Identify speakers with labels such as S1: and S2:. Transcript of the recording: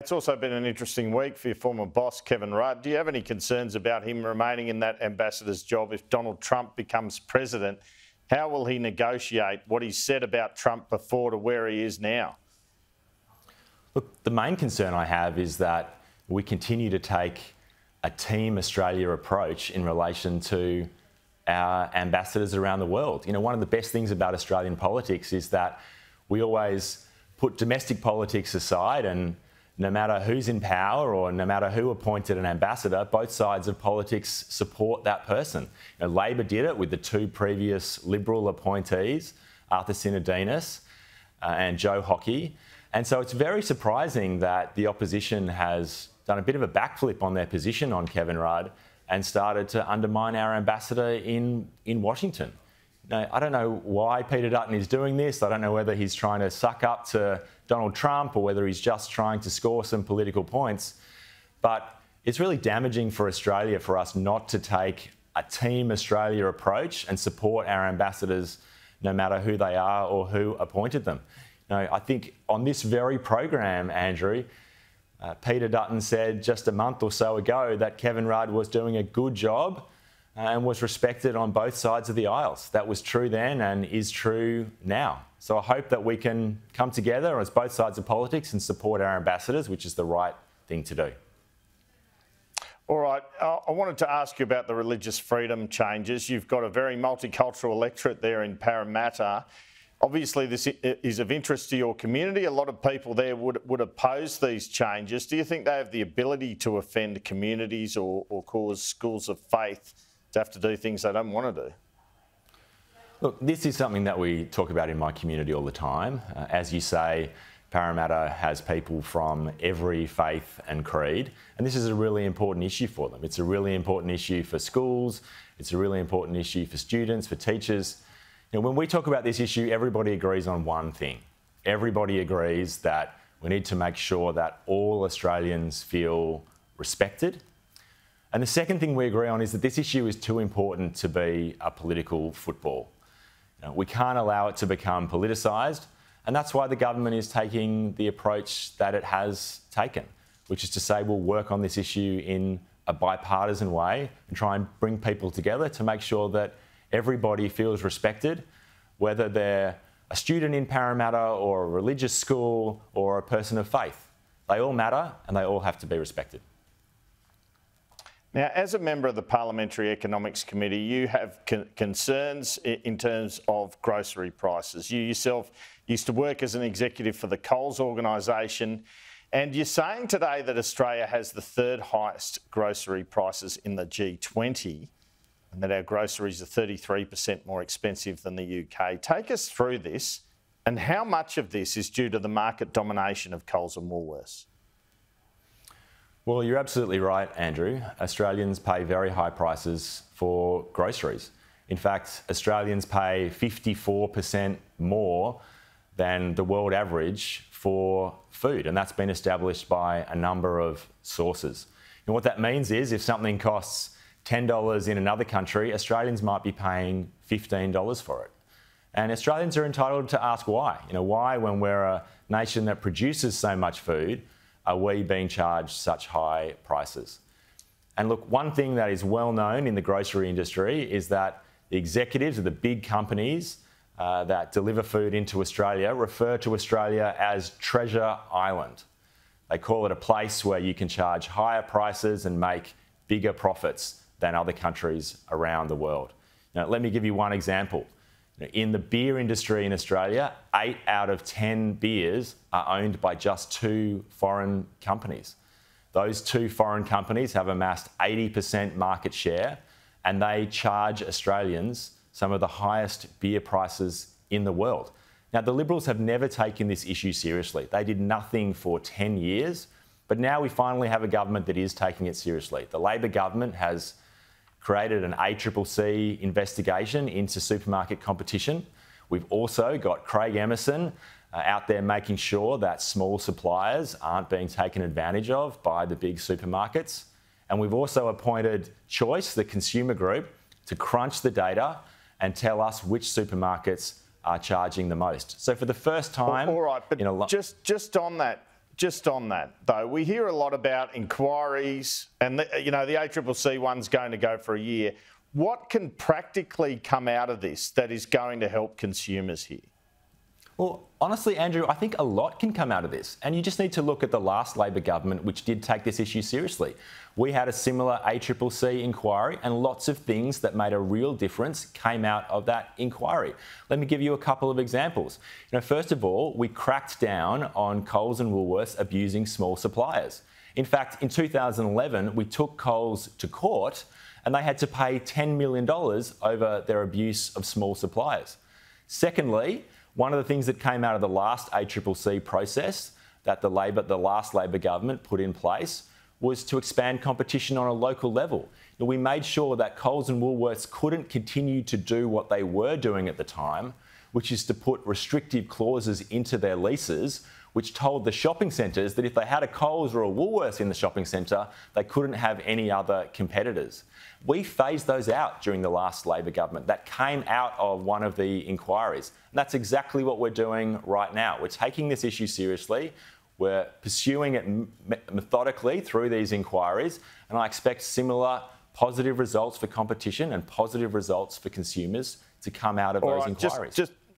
S1: It's also been an interesting week for your former boss, Kevin Rudd. Do you have any concerns about him remaining in that ambassador's job if Donald Trump becomes president? How will he negotiate what he said about Trump before to where he is now?
S2: Look, the main concern I have is that we continue to take a Team Australia approach in relation to our ambassadors around the world. You know, one of the best things about Australian politics is that we always put domestic politics aside and no matter who's in power or no matter who appointed an ambassador, both sides of politics support that person. You know, Labor did it with the two previous Liberal appointees, Arthur Sinodinos uh, and Joe Hockey. And so it's very surprising that the opposition has done a bit of a backflip on their position on Kevin Rudd and started to undermine our ambassador in, in Washington. Now, I don't know why Peter Dutton is doing this. I don't know whether he's trying to suck up to Donald Trump or whether he's just trying to score some political points. But it's really damaging for Australia for us not to take a Team Australia approach and support our ambassadors no matter who they are or who appointed them. Now, I think on this very program, Andrew, uh, Peter Dutton said just a month or so ago that Kevin Rudd was doing a good job and was respected on both sides of the aisles. That was true then and is true now. So I hope that we can come together as both sides of politics and support our ambassadors, which is the right thing to do.
S1: All right, uh, I wanted to ask you about the religious freedom changes. You've got a very multicultural electorate there in Parramatta. Obviously, this is of interest to your community. A lot of people there would, would oppose these changes. Do you think they have the ability to offend communities or, or cause schools of faith to have to do things they don't want to do?
S2: Look, this is something that we talk about in my community all the time. Uh, as you say, Parramatta has people from every faith and creed, and this is a really important issue for them. It's a really important issue for schools, it's a really important issue for students, for teachers. You know, when we talk about this issue, everybody agrees on one thing. Everybody agrees that we need to make sure that all Australians feel respected and the second thing we agree on is that this issue is too important to be a political football. You know, we can't allow it to become politicised, and that's why the government is taking the approach that it has taken, which is to say we'll work on this issue in a bipartisan way and try and bring people together to make sure that everybody feels respected, whether they're a student in Parramatta or a religious school or a person of faith. They all matter and they all have to be respected.
S1: Now, as a member of the Parliamentary Economics Committee, you have con concerns in terms of grocery prices. You yourself used to work as an executive for the Coles organisation, and you're saying today that Australia has the third highest grocery prices in the G20 and that our groceries are 33% more expensive than the UK. Take us through this and how much of this is due to the market domination of Coles and Woolworths?
S2: Well, you're absolutely right, Andrew. Australians pay very high prices for groceries. In fact, Australians pay 54% more than the world average for food, and that's been established by a number of sources. And what that means is if something costs $10 in another country, Australians might be paying $15 for it. And Australians are entitled to ask why. You know, why, when we're a nation that produces so much food, are we being charged such high prices? And look, one thing that is well known in the grocery industry is that the executives of the big companies uh, that deliver food into Australia refer to Australia as Treasure Island. They call it a place where you can charge higher prices and make bigger profits than other countries around the world. Now, let me give you one example. In the beer industry in Australia, eight out of 10 beers are owned by just two foreign companies. Those two foreign companies have amassed 80% market share and they charge Australians some of the highest beer prices in the world. Now, the Liberals have never taken this issue seriously. They did nothing for 10 years, but now we finally have a government that is taking it seriously. The Labor government has created an ACCC investigation into supermarket competition. We've also got Craig Emerson uh, out there making sure that small suppliers aren't being taken advantage of by the big supermarkets. And we've also appointed Choice, the consumer group, to crunch the data and tell us which supermarkets are charging the most. So for the first time,
S1: all right, but just just on that, just on that though, we hear a lot about inquiries, and the, you know the ACCC one's going to go for a year. What can practically come out of this that is going to help consumers here?
S2: Well, honestly, Andrew, I think a lot can come out of this. And you just need to look at the last Labor government, which did take this issue seriously. We had a similar ACCC inquiry, and lots of things that made a real difference came out of that inquiry. Let me give you a couple of examples. You know, first of all, we cracked down on Coles and Woolworths abusing small suppliers. In fact, in 2011, we took Coles to court and they had to pay $10 million over their abuse of small suppliers. Secondly, one of the things that came out of the last ACCC process that the Labor, the last Labor government put in place was to expand competition on a local level. We made sure that Coles and Woolworths couldn't continue to do what they were doing at the time, which is to put restrictive clauses into their leases, which told the shopping centres that if they had a Coles or a Woolworths in the shopping centre, they couldn't have any other competitors. We phased those out during the last Labor government. That came out of one of the inquiries. And that's exactly what we're doing right now. We're taking this issue seriously. We're pursuing it methodically through these inquiries, and I expect similar positive results for competition and positive results for consumers to come out of All those right, inquiries.
S1: Just, just